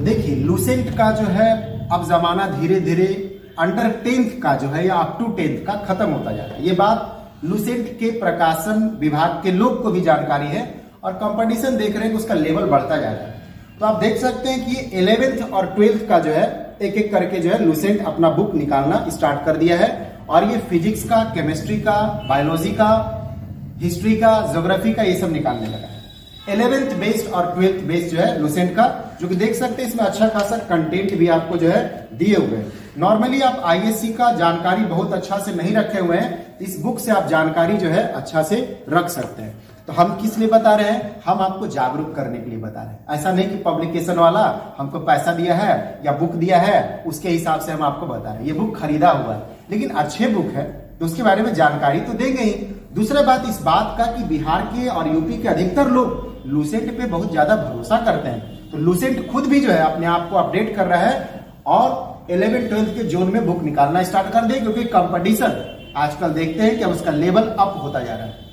तो देखिए लूसेंट का जो है, अब जमाना धीरे धीरे अंडर टेंथ का जो है या अप टू टेंथ का खत्म होता जा रहा है। ये बात लूसेंट के प्रकाशन विभाग के लोग को भी जानकारी है और कंपटीशन देख रहे हैं कि उसका लेवल बढ़ता जा रहा है। तो आप देख सकते हैं कि इलेवेंथ और ट्वेल्थ का जो है एक एक करके जो है लूसेंट अपना बुक निकालना स्टार्ट कर दिया है। और ये फिजिक्स का केमिस्ट्री का बायोलॉजी का हिस्ट्री का जोग्राफी का ये सब निकालने लगा है। इलेवेंथ बेस्ड और ट्वेल्थ बेस्ड जो है लुसेंट का, जो कि देख सकते हैं इसमें अच्छा खासा कंटेंट भी आपको जो है दिए हुए हैं। नॉर्मली आप आईएससी का जानकारी बहुत अच्छा से नहीं रखे हुए हैं, इस बुक से आप जानकारी जो है अच्छा से रख सकते हैं। तो हम किस लिए बता रहे हैं? हम आपको जागरूक करने के लिए बता रहे हैं। ऐसा नहीं कि पब्लिकेशन वाला हमको पैसा दिया है या बुक दिया है, उसके हिसाब से हम आपको बता रहे हैं। ये बुक खरीदा हुआ है। लेकिन अच्छे बुक है तो उसके बारे में जानकारी तो देंगे ही। दूसरा बात इस बात का कि बिहार के और यूपी के अधिकतर लोग लूसेंट पे बहुत ज़्यादा भरोसा करते हैं। तो लूसेंट खुद भी जो है अपने आप को अपडेट कर रहा है और इलेवन ट्वेल्थ के जोन में बुक निकालना स्टार्ट कर दे, क्योंकि कंपटीशन आजकल देखते हैं कि उसका लेवल अप होता जा रहा है।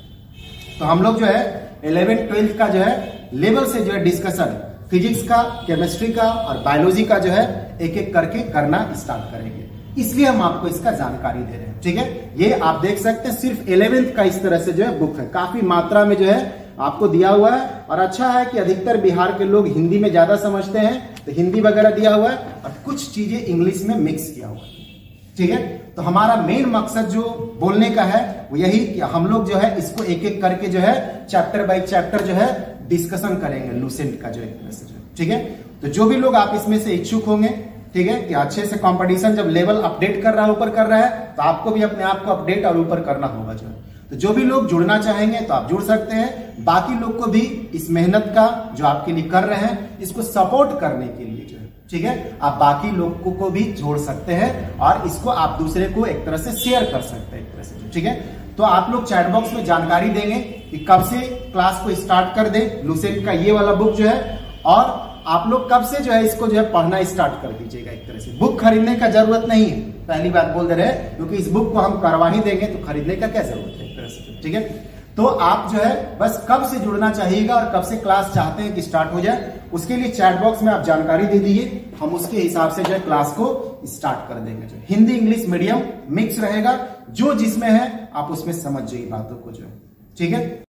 तो हम लोग जो है इलेवन ट्वेल्थ का जो है लेवल से जो है डिस्कशन फिजिक्स का केमिस्ट्री का और बायोलॉजी का जो है एक एक करके करना स्टार्ट करेंगे। इसलिए हम आपको इसका जानकारी दे रहे हैं, ठीक है? ये आप देख सकते हैं, सिर्फ़ इलेवेंथ का इस तरह से जो है बुक है। काफ़ी मात्रा में जो है आपको दिया हुआ है। और अच्छा है कि अधिकतर बिहार के लोग हिंदी में ज़्यादा समझते हैं तो हिंदी वगैरह दिया हुआ है और कुछ चीज़ें इंग्लिश में मिक्स किया हुआ है। ठीक है? तो हमारा मेन मकसद जो बोलने का है, वो यही कि हम लोग जो है, इसको एक एक करके जो है चैप्टर बाय चैप्टर जो है डिस्कशन करेंगे लूसेंट का जो एक ठीक है? तो जो भी लोग आप इसमें से इच्छुक होंगे, ठीक है, कि अच्छे से कंपटीशन जब लेवल अपडेट कर रहा है, ऊपर कर रहा है तो आपको भी अपने आप को अपडेट और ऊपर करना होगा जो है। तो जो भी लोग जुड़ना चाहेंगे तो आप जुड़ सकते हैं। बाकी लोग को भी इस मेहनत का जो आपके लिए कर रहे हैं, इसको सपोर्ट करने के लिए जो है, ठीक है? आप बाकी लोगों को भी जोड़ सकते हैं और इसको आप दूसरे को एक तरह से शेयर कर सकते हैं, एक तरह से ठीक है? तो आप लोग चैट बॉक्स में जानकारी देंगे कि कब से क्लास को स्टार्ट कर दे। लूसेंट का ये वाला बुक जो है और आप लोग कब से जो है इसको जो है पढ़ना स्टार्ट कर दीजिएगा एक तरह से। बुक खरीदने का ज़रूरत नहीं है। पहली बात बोल दे रहे क्योंकि इस बुक को हम करवा ही देंगे तो खरीदने का क्या ज़रूरत है एक तरह से? ठीक है? तो आप जो है बस कब से जुड़ना चाहिएगा और कब से क्लास चाहते हैं कि स्टार्ट हो जाए, उसके लिए चैट बॉक्स में आप जानकारी दे दीजिए। हम उसके हिसाब से जो है क्लास को स्टार्ट कर देंगे जो हिंदी, इंग्लिश मीडियम मिक्स रहेगा। जो जिसमें है, आप उसमें समझ जाइए बातों को जो है। ठीक है?